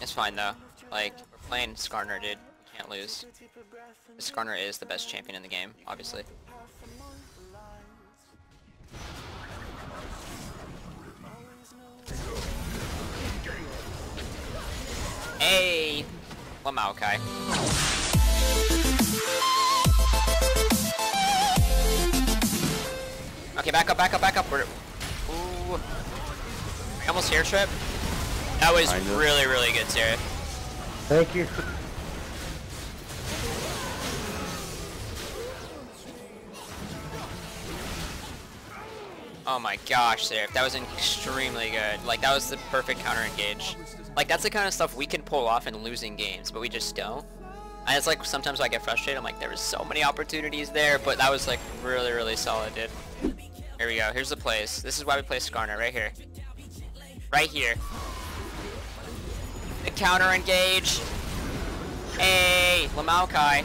It's fine though. Like, we're playing Skarner, dude. We can't lose. Skarner is the best champion in the game, obviously. Hey! Lmaokai. Okay, back up, back up, back up. We're... Ooh. Almost hair trip. That was Kinda. really, really good, Sarah. Thank you. Oh my gosh, Seraph, that was extremely good. Like, that was the perfect counter engage. Like, that's the kind of stuff we can pull off in losing games, but we just don't. And it's like, sometimes I get frustrated, I'm like, there was so many opportunities there, but that was like really, really solid, dude. Here we go, here's the plays. This is why we play Skarner, right here. Right here. The counter engage. Hey, Lmaokai.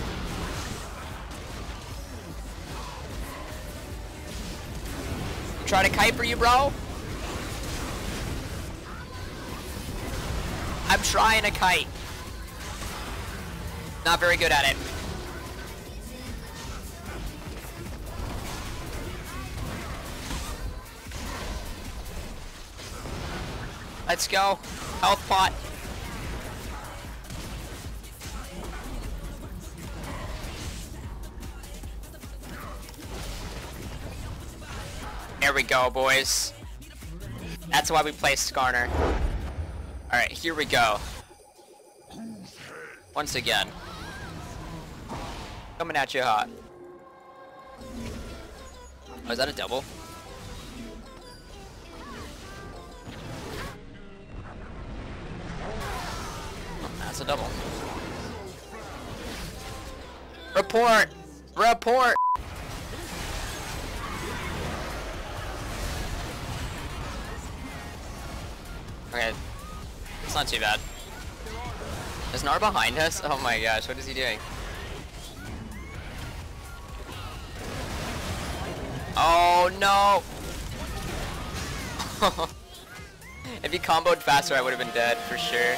Try to kite for you, bro. I'm trying to kite. Not very good at it. Let's go. Health pot. There we go, boys. That's why we play Skarner. Alright, here we go. Once again. Coming at you hot. Oh, is that a double? Oh, that's a double. Report! Report! Okay. It's not too bad. Is Gnar behind us? Oh my gosh, what is he doing? Oh no! if he comboed faster, I would have been dead for sure.